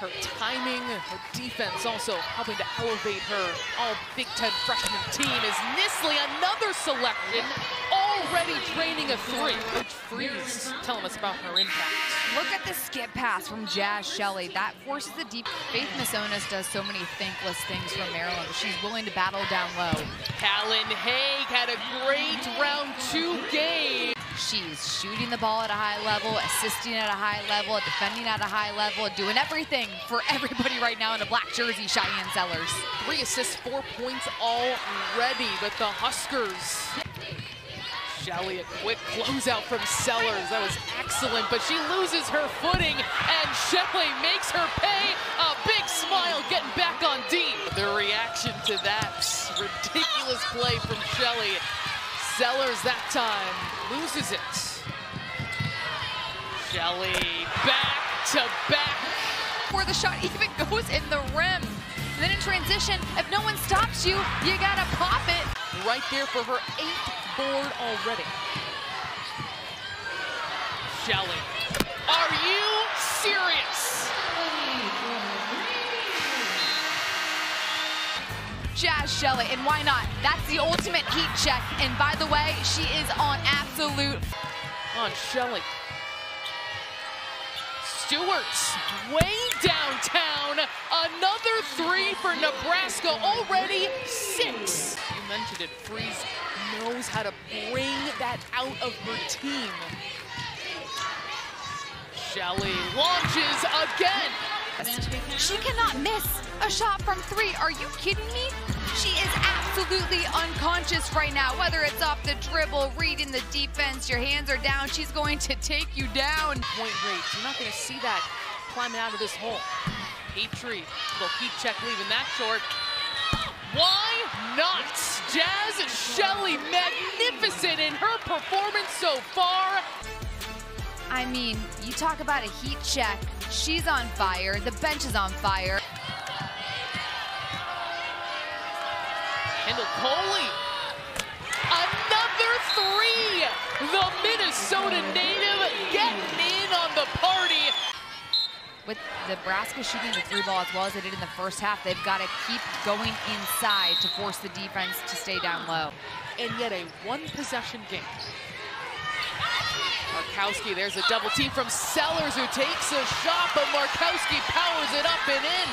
Her timing, her defense also helping to elevate her all Big Ten freshman team is Nissley, another selection, already draining a three. Coach Frese telling us about her impact. Look at the skip pass from Jaz Shelley. That forces the deep. Faith Masonius does so many thankless things from Maryland, she's willing to battle down low. Callin Hake had a great round two game. She's shooting the ball at a high level, assisting at a high level, defending at a high level, doing everything for everybody right now in a black jersey, Shyanne Sellers. Three assists, four points already, but the Huskers Shelley, a quick closeout from Sellers. That was excellent, but she loses her footing, and Shelley makes her pay. A big smile getting back on deep. The reaction to that ridiculous play from Shelley. Sellers that time loses it. Shelley back to back. Before the shot even goes in the rim. And then in transition, if no one stops you, you gotta pop it. Right there for her eighth board already. Shelley, are you Jaz Shelley, and why not? That's the ultimate heat check. And by the way, she is on absolute. On Shelley. Stewart's way downtown. Another three for Nebraska, already six. You mentioned it, Frese knows how to bring that out of her team. Shelley launches again. She cannot miss a shot from three. Are you kidding me? She is absolutely unconscious right now, whether it's off the dribble, reading the defense, your hands are down, she's going to take you down. Point rate, you're not gonna see that climbing out of this hole. Petrie, little heat check leaving that short. Why not? Jaz Shelley, magnificent in her performance so far. I mean, you talk about a heat check. She's on fire. The bench is on fire. Kendall Coley. Another three. The Minnesota native getting in on the party. With Nebraska shooting the three ball as well as they did in the first half, they've got to keep going inside to force the defense to stay down low. And yet a one possession game. Markowski, there's a double team from Sellers who takes a shot, but Markowski powers it up and in.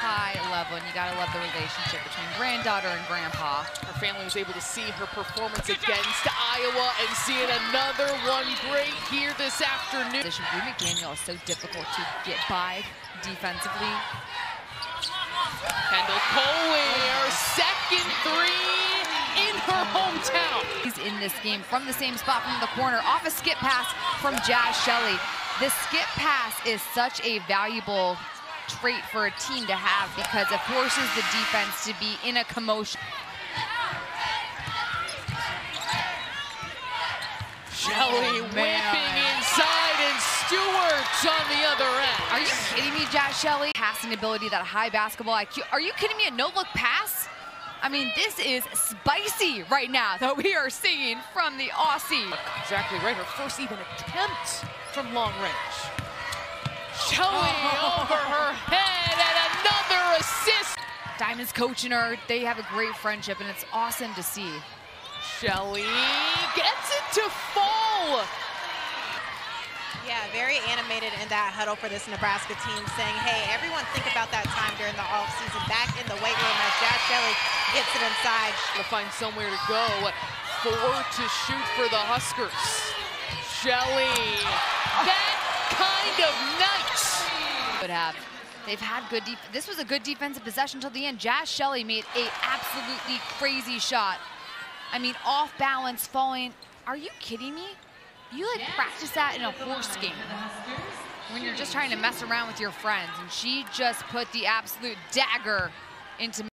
High level, and you gotta love the relationship between granddaughter and grandpa. Her family was able to see her performance against Iowa and seeing another one great here this afternoon. Bri McDaniel is so difficult to get by defensively. Kendall Coley, her second three in her hometown. He's in this game from the same spot from the corner, off a skip pass from Jaz Shelley. This skip pass is such a valuable trait for a team to have because it forces the defense to be in a commotion. Shelley oh, whipping inside and Stewart's on the other end. Are you kidding me, Jaz Shelley? Passing ability, that high basketball IQ. Are you kidding me? A no-look pass? I mean, this is spicy right now that we are seeing from the Aussie. Exactly right. Her first even attempt from long range. Shelley oh. over her head and another assist. Diamond's coaching her. They have a great friendship, and it's awesome to see. Shelley gets it to fall. Yeah, very animated in that huddle for this Nebraska team, saying, hey, everyone think about that time during the offseason back in the weight room as Jaz Shelley gets it inside. To find somewhere to go. Four to shoot for the Huskers. Shelley, that kind of night. Would have. They've had good This was a good defensive possession until the end. Jaz Shelley made a absolutely crazy shot. I mean, off balance, falling. Are you kidding me? You like practice that in a horse game when you're just trying to mess around with your friends. And she just put the absolute dagger into